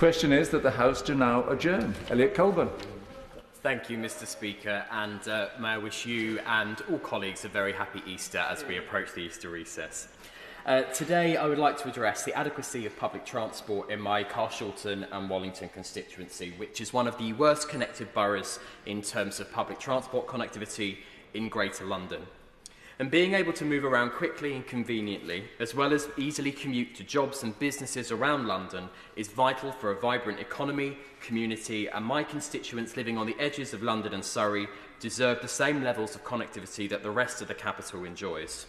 question is that the House do now adjourn. Elliot Colburn. Thank you, Mr Speaker, and uh, may I wish you and all colleagues a very happy Easter as we approach the Easter recess. Uh, today, I would like to address the adequacy of public transport in my Carshalton and Wallington constituency, which is one of the worst connected boroughs in terms of public transport connectivity in Greater London and being able to move around quickly and conveniently, as well as easily commute to jobs and businesses around London, is vital for a vibrant economy, community, and my constituents living on the edges of London and Surrey deserve the same levels of connectivity that the rest of the capital enjoys.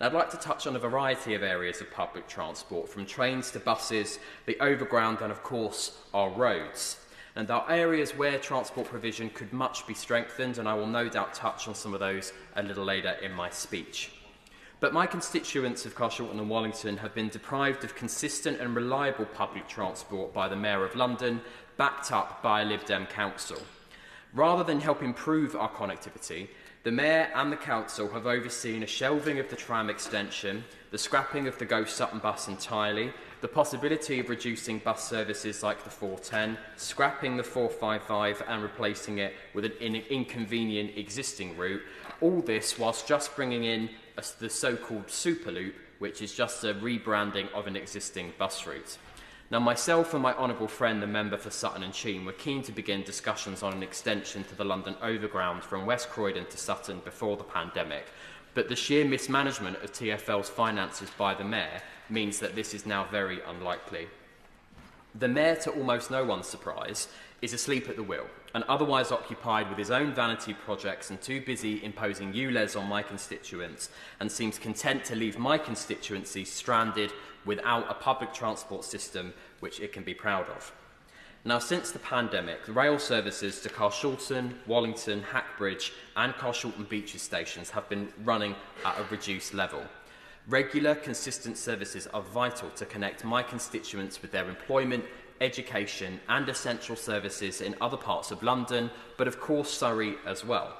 Now, I'd like to touch on a variety of areas of public transport, from trains to buses, the overground, and of course, our roads and there are areas where transport provision could much be strengthened, and I will no doubt touch on some of those a little later in my speech. But my constituents of Carshalton and Wellington have been deprived of consistent and reliable public transport by the Mayor of London, backed up by a Lib Dem Council. Rather than help improve our connectivity, the Mayor and the Council have overseen a shelving of the tram extension, the scrapping of the Go Sutton bus entirely, the possibility of reducing bus services like the 410, scrapping the 455 and replacing it with an in inconvenient existing route, all this whilst just bringing in a, the so-called Superloop, which is just a rebranding of an existing bus route. Now, myself and my honourable friend, the member for Sutton and Cheam, were keen to begin discussions on an extension to the London Overground from West Croydon to Sutton before the pandemic, but the sheer mismanagement of TFL's finances by the Mayor means that this is now very unlikely. The mayor, to almost no one's surprise, is asleep at the wheel and otherwise occupied with his own vanity projects and too busy imposing ULEZ on my constituents and seems content to leave my constituency stranded without a public transport system which it can be proud of. Now, since the pandemic, the rail services to Carshalton, Wallington, Hackbridge and Carshalton Beaches stations have been running at a reduced level. Regular, consistent services are vital to connect my constituents with their employment, education and essential services in other parts of London, but of course Surrey as well.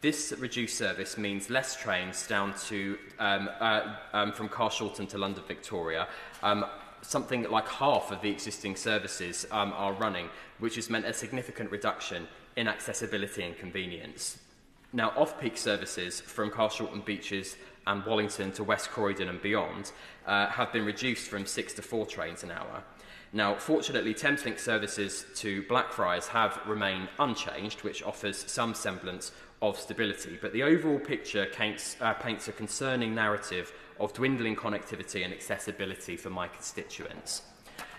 This reduced service means less trains down to um, uh, um, from Carshalton to London Victoria. Um, something like half of the existing services um, are running, which has meant a significant reduction in accessibility and convenience. Now, off-peak services from Carshalton Beaches and Wallington to West Croydon and beyond uh, have been reduced from six to four trains an hour. Now, fortunately, Thameslink services to Blackfriars have remained unchanged, which offers some semblance of stability, but the overall picture paints, uh, paints a concerning narrative of dwindling connectivity and accessibility for my constituents.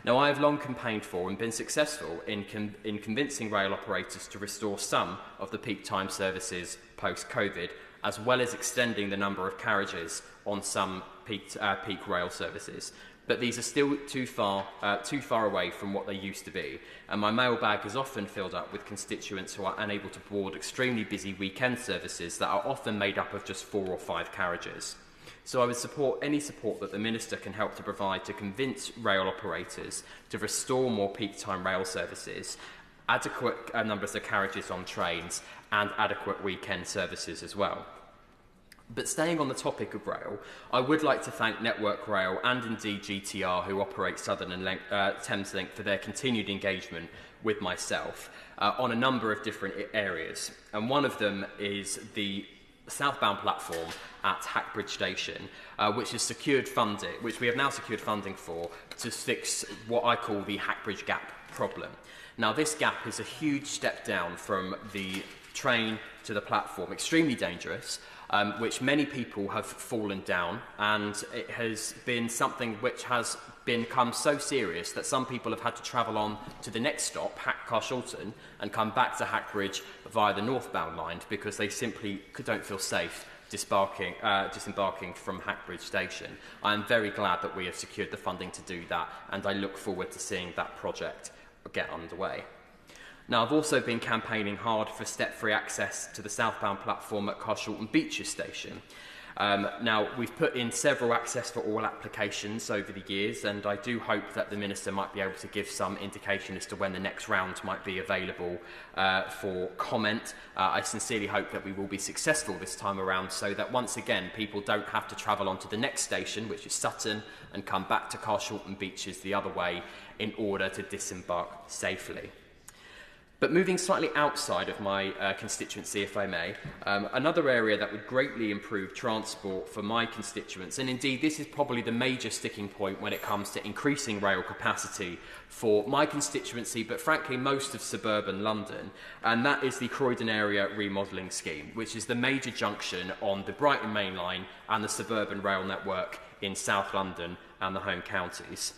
Now, I have long campaigned for and been successful in, con in convincing rail operators to restore some of the peak time services post-COVID as well as extending the number of carriages on some peak, uh, peak rail services. But these are still too far, uh, too far away from what they used to be. And my mailbag is often filled up with constituents who are unable to board extremely busy weekend services that are often made up of just four or five carriages. So I would support any support that the Minister can help to provide to convince rail operators to restore more peak time rail services, adequate uh, numbers of carriages on trains and adequate weekend services as well. But staying on the topic of rail, I would like to thank Network Rail and indeed GTR, who operate Southern and Link, uh, Thames Link, for their continued engagement with myself uh, on a number of different areas. And one of them is the southbound platform at Hackbridge Station, uh, which is secured funding, which we have now secured funding for to fix what I call the Hackbridge Gap problem. Now, this gap is a huge step down from the train to the platform, extremely dangerous, um, which many people have fallen down, and it has been something which has become so serious that some people have had to travel on to the next stop, Hack Carshalton, and come back to Hackbridge via the northbound line because they simply don't feel safe disembarking, uh, disembarking from Hackbridge Station. I am very glad that we have secured the funding to do that, and I look forward to seeing that project get underway. Now, I've also been campaigning hard for step-free access to the southbound platform at Carshalton Beaches Station. Um, now, we've put in several access for all applications over the years, and I do hope that the Minister might be able to give some indication as to when the next round might be available uh, for comment. Uh, I sincerely hope that we will be successful this time around so that once again people don't have to travel on to the next station, which is Sutton, and come back to Carshalton Beaches the other way in order to disembark safely. But moving slightly outside of my uh, constituency, if I may, um, another area that would greatly improve transport for my constituents, and indeed this is probably the major sticking point when it comes to increasing rail capacity for my constituency, but frankly most of suburban London, and that is the Croydon Area Remodelling Scheme, which is the major junction on the Brighton Main Line and the suburban rail network in South London and the home counties.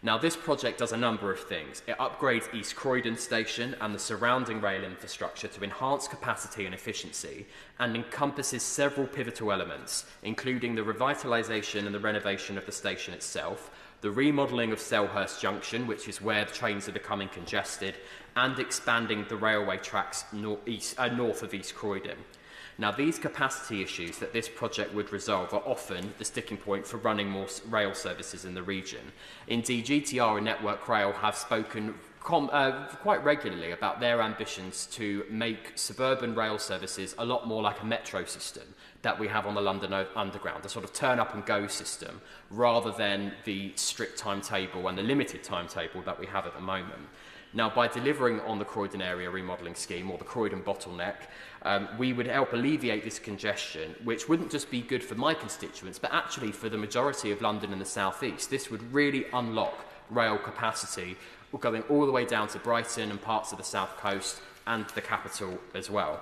Now, this project does a number of things. It upgrades East Croydon Station and the surrounding rail infrastructure to enhance capacity and efficiency and encompasses several pivotal elements, including the revitalisation and the renovation of the station itself, the remodelling of Selhurst Junction, which is where the trains are becoming congested, and expanding the railway tracks nor east, uh, north of East Croydon. Now, these capacity issues that this project would resolve are often the sticking point for running more rail services in the region. Indeed, GTR and Network Rail have spoken com, uh, quite regularly about their ambitions to make suburban rail services a lot more like a metro system that we have on the London Underground, a sort of turn up and go system, rather than the strict timetable and the limited timetable that we have at the moment. Now, by delivering on the Croydon area remodelling scheme or the Croydon bottleneck, um, we would help alleviate this congestion, which wouldn't just be good for my constituents, but actually for the majority of London and the South East. This would really unlock rail capacity going all the way down to Brighton and parts of the South Coast and the capital as well.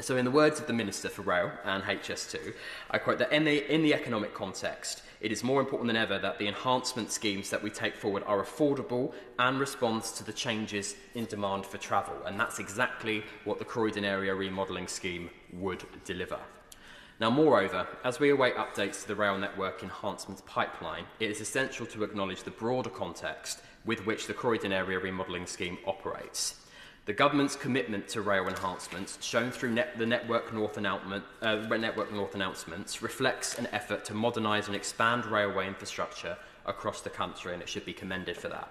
So, in the words of the Minister for Rail and HS2, I quote that in the, in the economic context, it is more important than ever that the enhancement schemes that we take forward are affordable and respond to the changes in demand for travel. And that's exactly what the Croydon Area Remodelling Scheme would deliver. Now, moreover, as we await updates to the rail network enhancements pipeline, it is essential to acknowledge the broader context with which the Croydon Area Remodelling Scheme operates. The government's commitment to rail enhancements, shown through net the Network North, announcement, uh, Network North announcements, reflects an effort to modernise and expand railway infrastructure across the country, and it should be commended for that.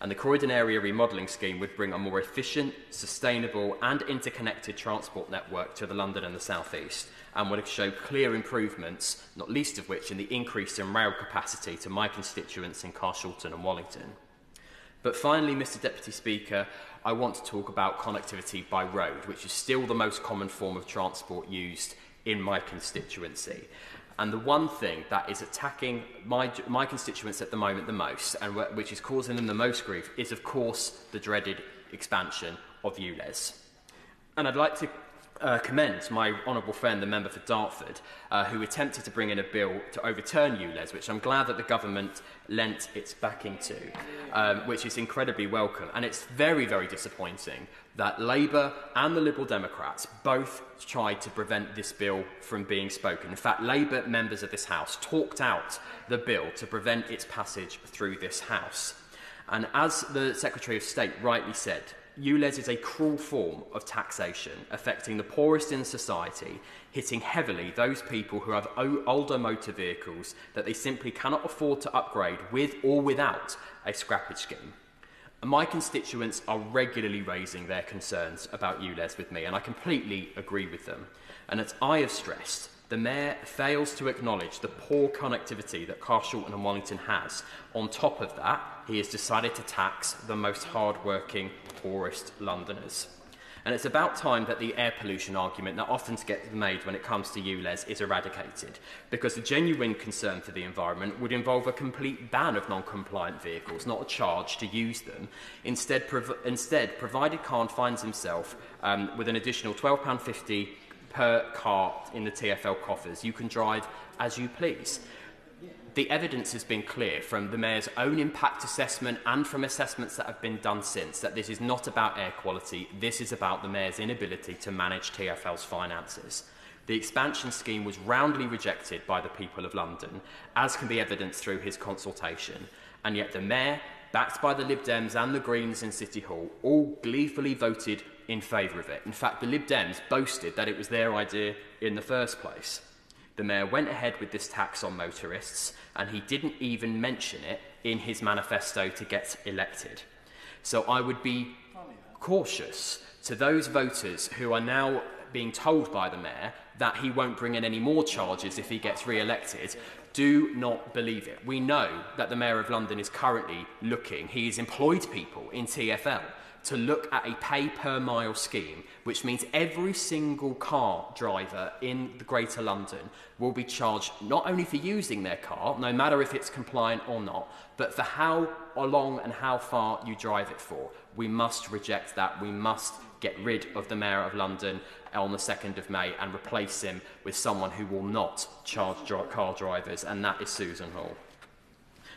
And the Croydon Area Remodelling Scheme would bring a more efficient, sustainable and interconnected transport network to the London and the South East, and would show clear improvements, not least of which in the increase in rail capacity to my constituents in Carshalton and Wallington. But finally, Mr Deputy Speaker, I want to talk about connectivity by road, which is still the most common form of transport used in my constituency. And the one thing that is attacking my, my constituents at the moment the most, and which is causing them the most grief, is of course the dreaded expansion of ULES. And I'd like to uh, commend my honourable friend, the member for Dartford, uh, who attempted to bring in a bill to overturn ULES, which I'm glad that the government lent its backing to, um, which is incredibly welcome. And it's very, very disappointing that Labour and the Liberal Democrats both tried to prevent this bill from being spoken. In fact, Labour members of this House talked out the bill to prevent its passage through this House. And as the Secretary of State rightly said, ULEZ is a cruel form of taxation affecting the poorest in society, hitting heavily those people who have older motor vehicles that they simply cannot afford to upgrade with or without a scrappage scheme. And my constituents are regularly raising their concerns about ULEZ with me, and I completely agree with them. And as I have stressed, The Mayor fails to acknowledge the poor connectivity that Carshalton and Wellington has. On top of that, he has decided to tax the most hard-working, poorest Londoners. And it's about time that the air pollution argument that often gets made when it comes to ULEZ is eradicated, because a genuine concern for the environment would involve a complete ban of non-compliant vehicles, not a charge to use them. Instead, prov instead provided Khan finds himself um, with an additional £12.50 per car in the TFL coffers. You can drive as you please. The evidence has been clear from the Mayor's own impact assessment and from assessments that have been done since that this is not about air quality, this is about the Mayor's inability to manage TFL's finances. The expansion scheme was roundly rejected by the people of London, as can be evidenced through his consultation, and yet the Mayor, backed by the Lib Dems and the Greens in City Hall, all gleefully voted in favour of it. In fact, the Lib Dems boasted that it was their idea in the first place. The Mayor went ahead with this tax on motorists, and he didn't even mention it in his manifesto to get elected. So I would be cautious to those voters who are now being told by the Mayor that he won't bring in any more charges if he gets re-elected do not believe it. We know that the Mayor of London is currently looking. He has employed people in TFL to look at a pay per mile scheme, which means every single car driver in the Greater London will be charged not only for using their car, no matter if it's compliant or not, but for how long and how far you drive it for. We must reject that. We must get rid of the Mayor of London on the 2nd of May and replace him with someone who will not charge car drivers, and that is Susan Hall.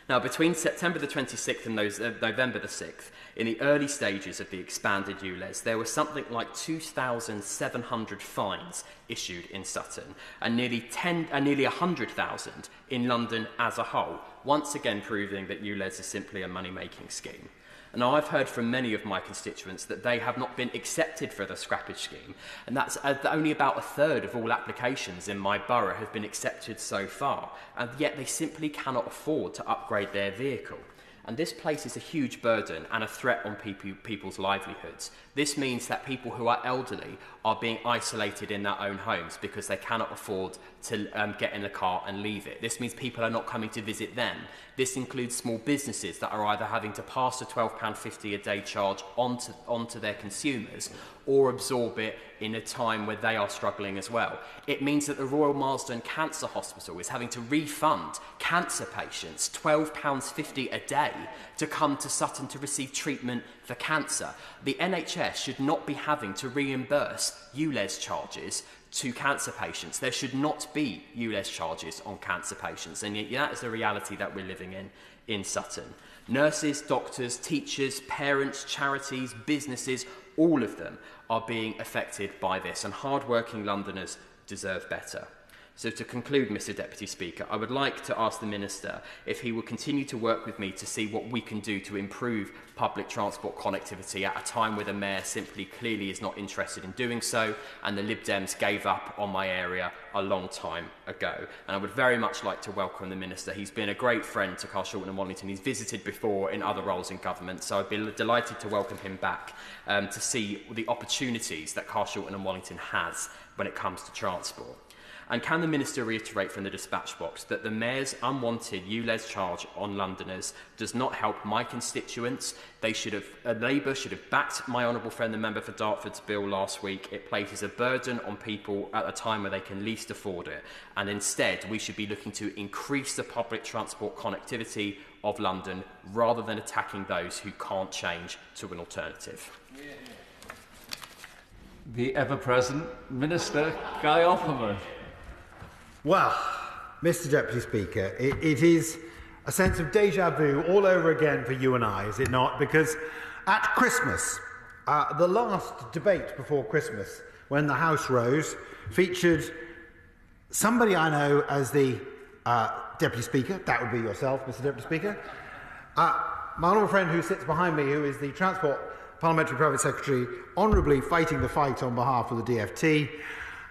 Now, between September the 26th and those, uh, November the 6th, in the early stages of the expanded ULES, there were something like 2,700 fines issued in Sutton and nearly, 10, uh, nearly 100,000 in London as a whole, once again proving that ULES is simply a money-making scheme. And I've heard from many of my constituents that they have not been accepted for the scrappage scheme, and that's uh, only about a third of all applications in my borough have been accepted so far, and yet they simply cannot afford to upgrade their vehicle. And this places a huge burden and a threat on people, people's livelihoods. This means that people who are elderly are being isolated in their own homes because they cannot afford to um, get in a car and leave it. This means people are not coming to visit them. This includes small businesses that are either having to pass a £12.50 a day charge onto, onto their consumers or absorb it in a time where they are struggling as well. It means that the Royal Marsden Cancer Hospital is having to refund cancer patients £12.50 a day to come to Sutton to receive treatment for cancer. The NHS should not be having to reimburse ULES charges to cancer patients. There should not be ULES charges on cancer patients, and yet that is the reality that we're living in in Sutton. Nurses, doctors, teachers, parents, charities, businesses all of them, are being affected by this, and hard-working Londoners deserve better. So to conclude, Mr Deputy Speaker, I would like to ask the Minister if he will continue to work with me to see what we can do to improve public transport connectivity at a time where the Mayor simply clearly is not interested in doing so and the Lib Dems gave up on my area a long time ago. And I would very much like to welcome the Minister. He's been a great friend to Carl Shorten and Wallington. He's visited before in other roles in government, so I'd be delighted to welcome him back um, to see the opportunities that Carl Shorten and Wallington has when it comes to transport. And can the Minister reiterate from the dispatch box that the Mayor's unwanted ULEZ charge on Londoners does not help my constituents? They should have, uh, Labour should have backed my honourable friend, the member for Dartford's bill last week. It places a burden on people at a time where they can least afford it. And instead, we should be looking to increase the public transport connectivity of London rather than attacking those who can't change to an alternative. Yeah. The ever present Minister Guy Offerman. Well, Mr Deputy Speaker, it, it is a sense of deja vu all over again for you and I, is it not? Because at Christmas, uh, the last debate before Christmas, when the House rose, featured somebody I know as the uh, Deputy Speaker. That would be yourself, Mr Deputy Speaker. Uh, my honourable friend who sits behind me, who is the Transport Parliamentary Private Secretary, honourably fighting the fight on behalf of the DFT,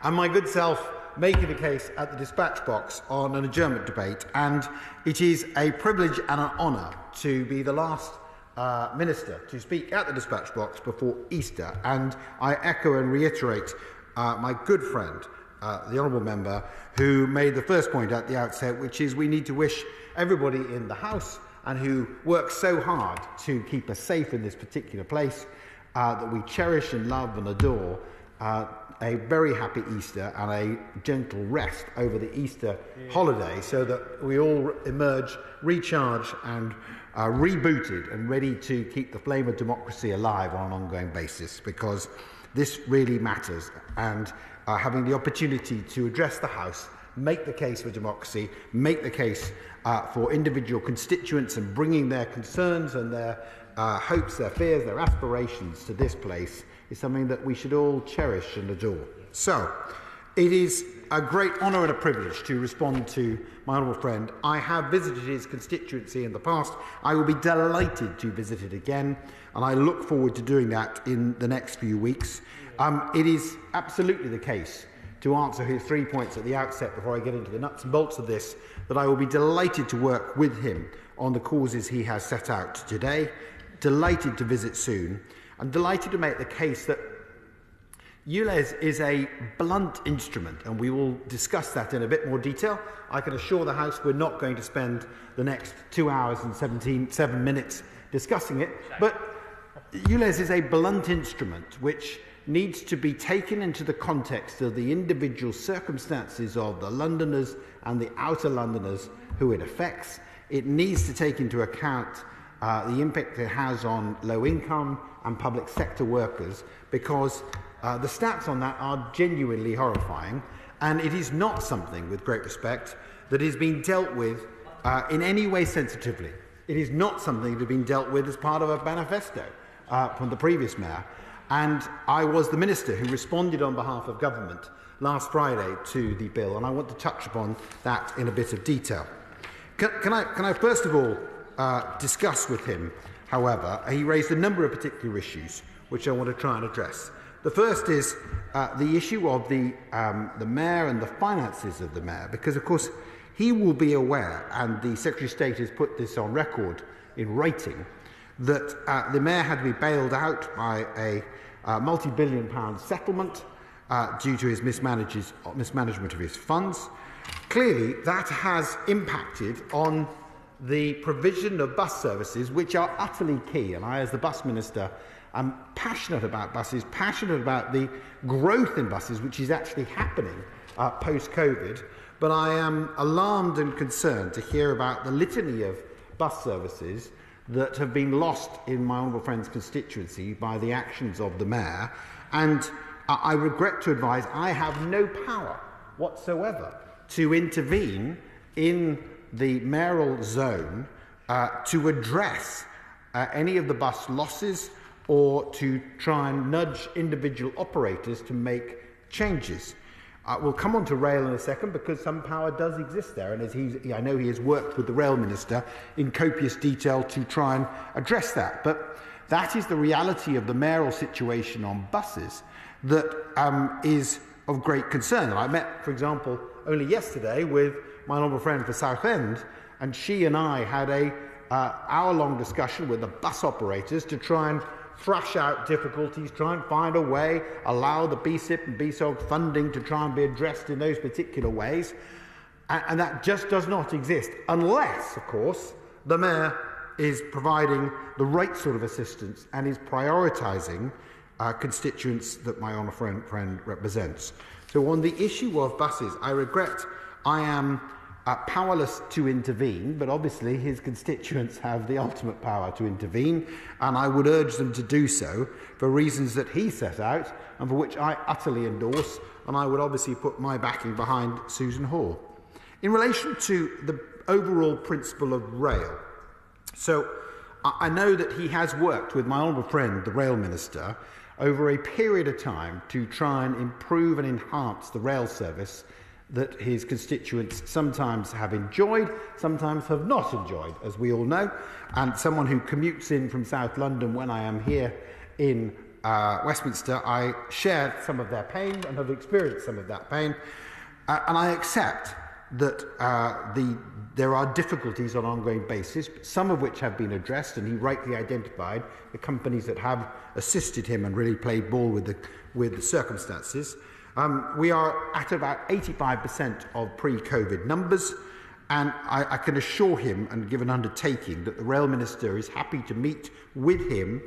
and my good self, making a case at the dispatch box on an adjournment debate, and it is a privilege and an honour to be the last uh, minister to speak at the dispatch box before Easter. And I echo and reiterate uh, my good friend, uh, the honourable member, who made the first point at the outset, which is we need to wish everybody in the House and who works so hard to keep us safe in this particular place uh, that we cherish and love and adore. Uh, a very happy Easter and a gentle rest over the Easter yeah. holiday so that we all emerge recharged and uh, rebooted and ready to keep the flame of democracy alive on an ongoing basis because this really matters. And uh, having the opportunity to address the House, make the case for democracy, make the case uh, for individual constituents and bringing their concerns and their uh, hopes, their fears, their aspirations to this place is something that we should all cherish and adore. So, it is a great honour and a privilege to respond to my honourable friend. I have visited his constituency in the past. I will be delighted to visit it again, and I look forward to doing that in the next few weeks. Um, it is absolutely the case, to answer his three points at the outset before I get into the nuts and bolts of this, that I will be delighted to work with him on the causes he has set out today, delighted to visit soon, I'm delighted to make the case that ULEZ is a blunt instrument, and we will discuss that in a bit more detail. I can assure the House we're not going to spend the next two hours and 17, seven minutes discussing it, but ULEZ is a blunt instrument which needs to be taken into the context of the individual circumstances of the Londoners and the outer Londoners who it affects. It needs to take into account uh, the impact it has on low income, and public sector workers because uh, the stats on that are genuinely horrifying, and it is not something, with great respect, that is being dealt with uh, in any way sensitively. It is not something that has been dealt with as part of a manifesto uh, from the previous mayor. And I was the minister who responded on behalf of government last Friday to the bill, and I want to touch upon that in a bit of detail. Can, can I, can I first of all uh, discuss with him however, he raised a number of particular issues which I want to try and address. The first is uh, the issue of the, um, the mayor and the finances of the mayor, because, of course, he will be aware, and the Secretary of State has put this on record in writing, that uh, the mayor had to be bailed out by a uh, multi billion pound settlement uh, due to his mismanagement of his funds. Clearly, that has impacted on the provision of bus services, which are utterly key. And I, as the bus minister, am passionate about buses, passionate about the growth in buses, which is actually happening uh, post COVID. But I am alarmed and concerned to hear about the litany of bus services that have been lost in my honourable friend's constituency by the actions of the mayor. And uh, I regret to advise I have no power whatsoever to intervene in the mayoral zone uh, to address uh, any of the bus losses or to try and nudge individual operators to make changes. Uh, we'll come on to rail in a second because some power does exist there, and as he, I know he has worked with the rail minister in copious detail to try and address that. But that is the reality of the mayoral situation on buses that um, is of great concern. And I met, for example, only yesterday with my honourable friend for End, and she and I had a uh, hour-long discussion with the bus operators to try and thrash out difficulties, try and find a way, allow the BSIP and BSOG funding to try and be addressed in those particular ways. And, and that just does not exist, unless, of course, the mayor is providing the right sort of assistance and is prioritising uh, constituents that my honour friend, friend represents. So on the issue of buses, I regret I am uh, powerless to intervene, but obviously his constituents have the ultimate power to intervene, and I would urge them to do so for reasons that he set out and for which I utterly endorse, and I would obviously put my backing behind Susan Hall. In relation to the overall principle of rail, so I know that he has worked with my honourable friend, the rail minister, over a period of time to try and improve and enhance the rail service that his constituents sometimes have enjoyed, sometimes have not enjoyed, as we all know. And someone who commutes in from South London when I am here in uh, Westminster, I share some of their pain and have experienced some of that pain. Uh, and I accept that uh, the, there are difficulties on an ongoing basis, some of which have been addressed, and he rightly identified the companies that have assisted him and really played ball with the, with the circumstances. Um, we are at about 85% of pre-COVID numbers, and I, I can assure him and give an undertaking that the Rail Minister is happy to meet with him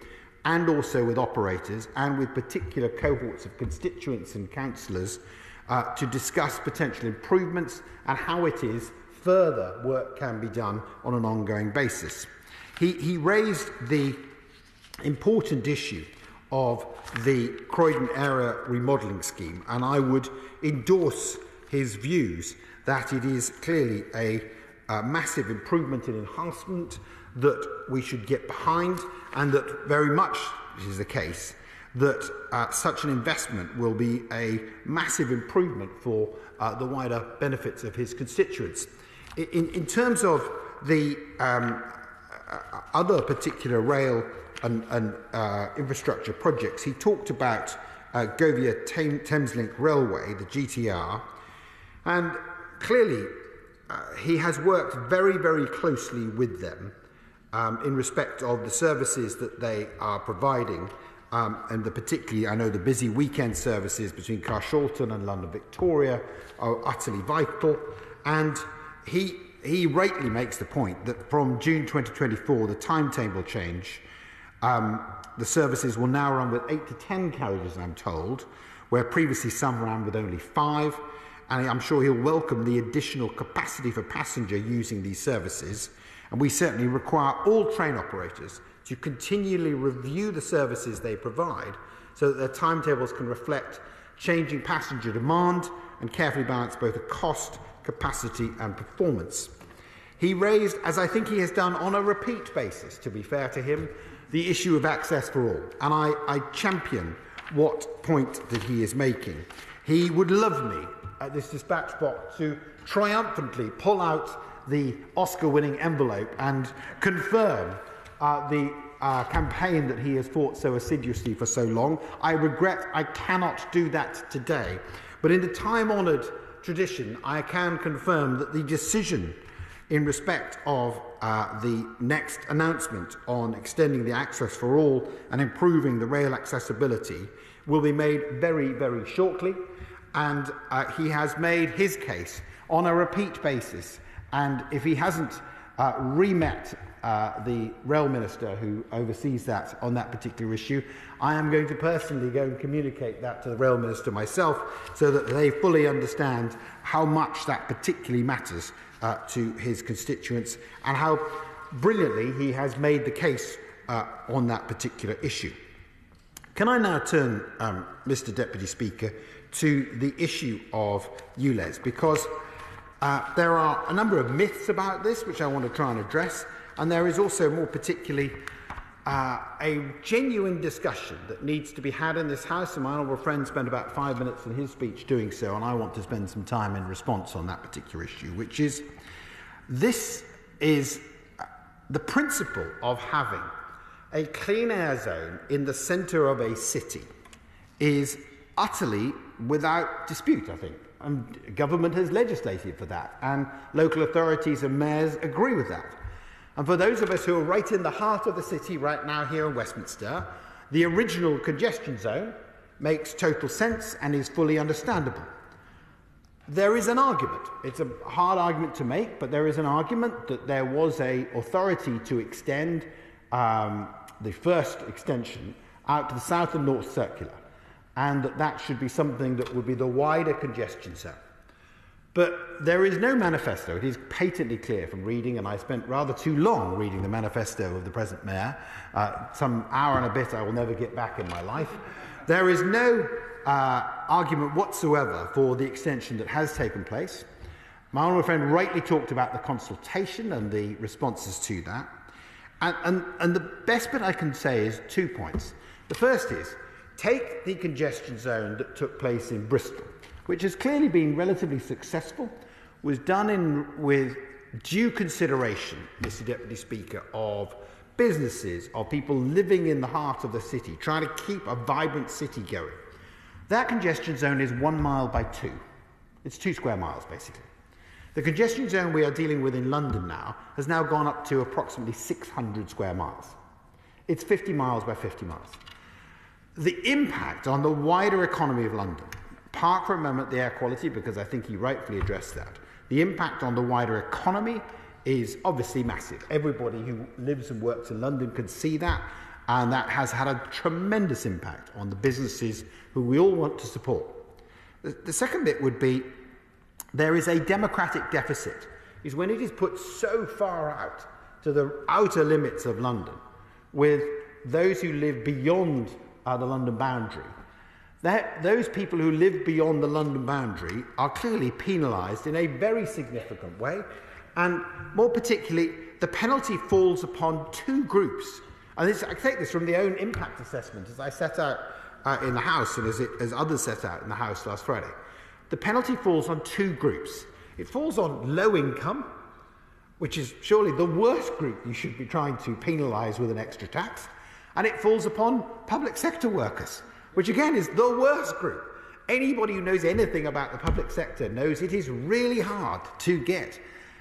and also with operators and with particular cohorts of constituents and councillors uh, to discuss potential improvements and how it is further work can be done on an ongoing basis. He, he raised the important issue of the Croydon Area Remodelling Scheme, and I would endorse his views that it is clearly a, a massive improvement and enhancement that we should get behind, and that very much is the case that uh, such an investment will be a massive improvement for uh, the wider benefits of his constituents. In, in terms of the um, Uh, other particular rail and, and uh, infrastructure projects, he talked about uh, Govia Thameslink Railway, the GTR, and clearly uh, he has worked very, very closely with them um, in respect of the services that they are providing, um, and the particularly, I know the busy weekend services between Carshalton and London Victoria are utterly vital, and he he rightly makes the point that from June 2024, the timetable change, um, the services will now run with eight to ten carriages, I'm told, where previously some ran with only five. And I'm sure he'll welcome the additional capacity for passenger using these services. And we certainly require all train operators to continually review the services they provide so that their timetables can reflect changing passenger demand and carefully balance both the cost, capacity, and performance. He raised, as I think he has done on a repeat basis, to be fair to him, the issue of access for all. And I, I champion what point that he is making. He would love me at this dispatch box to triumphantly pull out the Oscar winning envelope and confirm uh, the uh, campaign that he has fought so assiduously for so long. I regret I cannot do that today. But in the time honoured tradition, I can confirm that the decision in respect of uh, the next announcement on extending the access for all and improving the rail accessibility will be made very, very shortly. And uh, he has made his case on a repeat basis. And if he hasn't uh, remet uh, the rail minister who oversees that on that particular issue, I am going to personally go and communicate that to the rail minister myself so that they fully understand how much that particularly matters uh, to his constituents and how brilliantly he has made the case uh, on that particular issue. Can I now turn, um, Mr Deputy Speaker, to the issue of ULEZ? Because uh, there are a number of myths about this which I want to try and address, and there is also more particularly uh, a genuine discussion that needs to be had in this House, and my honourable friend spent about five minutes in his speech doing so, and I want to spend some time in response on that particular issue, which is this is uh, the principle of having a clean air zone in the centre of a city is utterly without dispute, I think. And government has legislated for that, and local authorities and mayors agree with that. And for those of us who are right in the heart of the city right now here in Westminster, the original congestion zone makes total sense and is fully understandable. There is an argument. It's a hard argument to make, but there is an argument that there was a authority to extend um, the first extension out to the south and north circular, and that that should be something that would be the wider congestion zone. But there is no manifesto. It is patently clear from reading, and I spent rather too long reading the manifesto of the present mayor, uh, some hour and a bit I will never get back in my life. There is no uh, argument whatsoever for the extension that has taken place. My honourable friend rightly talked about the consultation and the responses to that. And, and, and the best bit I can say is two points. The first is take the congestion zone that took place in Bristol which has clearly been relatively successful, was done in, with due consideration, Mr. Deputy Speaker, of businesses, of people living in the heart of the city, trying to keep a vibrant city going. That congestion zone is one mile by two. It's two square miles, basically. The congestion zone we are dealing with in London now has now gone up to approximately 600 square miles. It's 50 miles by 50 miles. The impact on the wider economy of London Parker Amendment, the air quality, because I think he rightfully addressed that. The impact on the wider economy is obviously massive. Everybody who lives and works in London can see that, and that has had a tremendous impact on the businesses who we all want to support. The, the second bit would be there is a democratic deficit, is when it is put so far out to the outer limits of London, with those who live beyond uh, the London boundary that those people who live beyond the London boundary are clearly penalised in a very significant way. And more particularly, the penalty falls upon two groups. And this, I take this from the own impact assessment, as I set out uh, in the House and as, it, as others set out in the House last Friday. The penalty falls on two groups. It falls on low income, which is surely the worst group you should be trying to penalise with an extra tax, and it falls upon public sector workers which again is the worst group. Anybody who knows anything about the public sector knows it is really hard to get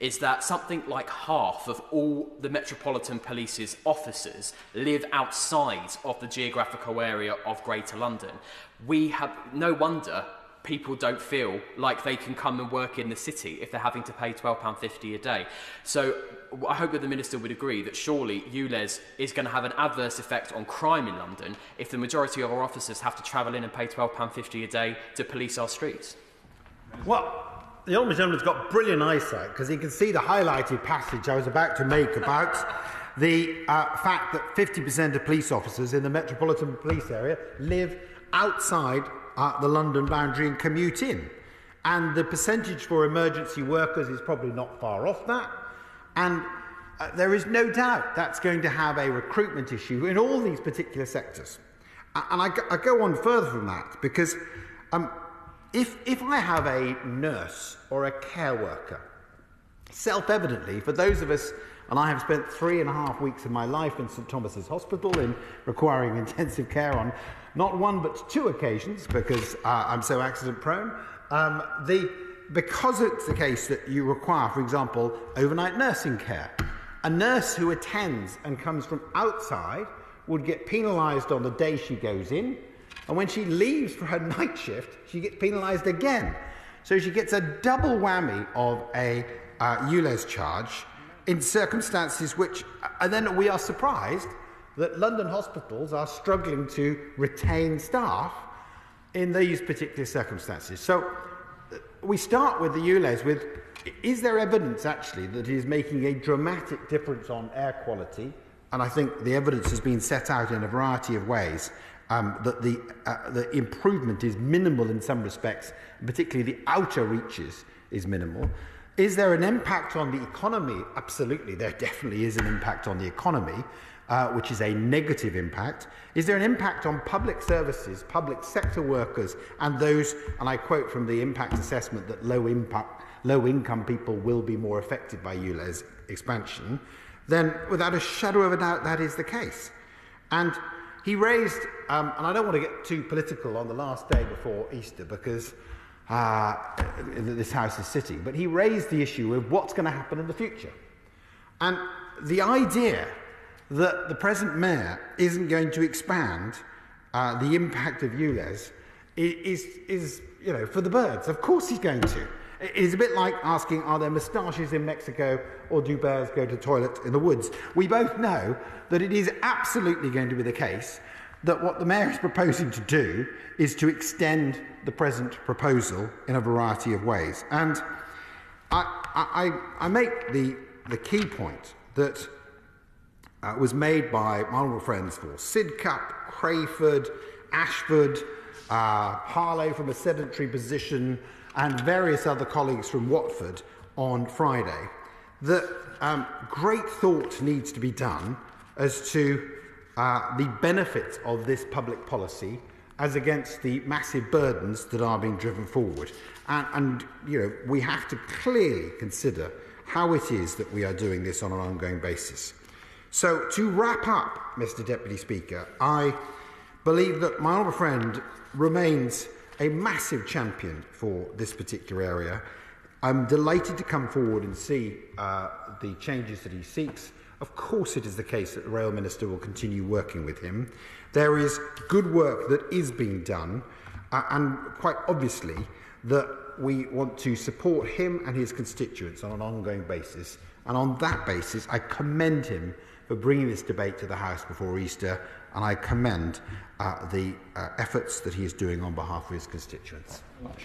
is that something like half of all the Metropolitan Police's officers live outside of the geographical area of Greater London. We have no wonder people don't feel like they can come and work in the city if they're having to pay £12.50 a day. So I hope that the Minister would agree that surely ULEZ is going to have an adverse effect on crime in London if the majority of our officers have to travel in and pay £12.50 a day to police our streets. Well, the Honourable Gentleman's got brilliant eyesight because he can see the highlighted passage I was about to make about the uh, fact that 50% of police officers in the metropolitan police area live outside uh, the London boundary and commute in. And the percentage for emergency workers is probably not far off that. And uh, there is no doubt that's going to have a recruitment issue in all these particular sectors. And I, I go on further from that because um, if, if I have a nurse or a care worker, self evidently, for those of us, and I have spent three and a half weeks of my life in St Thomas's Hospital in requiring intensive care on not one but two occasions because uh, I'm so accident prone, um, the, because it's the case that you require, for example, overnight nursing care, a nurse who attends and comes from outside would get penalised on the day she goes in, and when she leaves for her night shift, she gets penalised again. So she gets a double whammy of a uh, charge in circumstances which, and then we are surprised that London hospitals are struggling to retain staff in these particular circumstances. So we start with the ULEZ with, is there evidence actually that it is making a dramatic difference on air quality? And I think the evidence has been set out in a variety of ways um, that the, uh, the improvement is minimal in some respects, particularly the outer reaches is minimal. Is there an impact on the economy? Absolutely, there definitely is an impact on the economy uh, which is a negative impact? Is there an impact on public services, public sector workers, and those, and I quote from the impact assessment, that low, impact, low income people will be more affected by ULE's expansion? Then, without a shadow of a doubt, that is the case. And he raised, um, and I don't want to get too political on the last day before Easter because uh, this house is sitting, but he raised the issue of what's going to happen in the future. And the idea that the present mayor isn't going to expand uh, the impact of ULES is, is, you know, for the birds. Of course he's going to. It's a bit like asking, are there moustaches in Mexico or do bears go to toilet in the woods? We both know that it is absolutely going to be the case that what the mayor is proposing to do is to extend the present proposal in a variety of ways. And I, I, I make the, the key point that Uh, was made by my honourable friends for Sidcup, Crayford, Ashford, uh, Harlow from a sedentary position, and various other colleagues from Watford on Friday. That um, great thought needs to be done as to uh, the benefits of this public policy as against the massive burdens that are being driven forward. And, and you know, we have to clearly consider how it is that we are doing this on an ongoing basis. So to wrap up, Mr Deputy Speaker, I believe that my honourable friend remains a massive champion for this particular area. I'm delighted to come forward and see uh, the changes that he seeks. Of course, it is the case that the Rail Minister will continue working with him. There is good work that is being done, uh, and quite obviously, that we want to support him and his constituents on an ongoing basis. And on that basis, I commend him for bringing this debate to the House before Easter, and I commend uh, the uh, efforts that he is doing on behalf of his constituents. Much.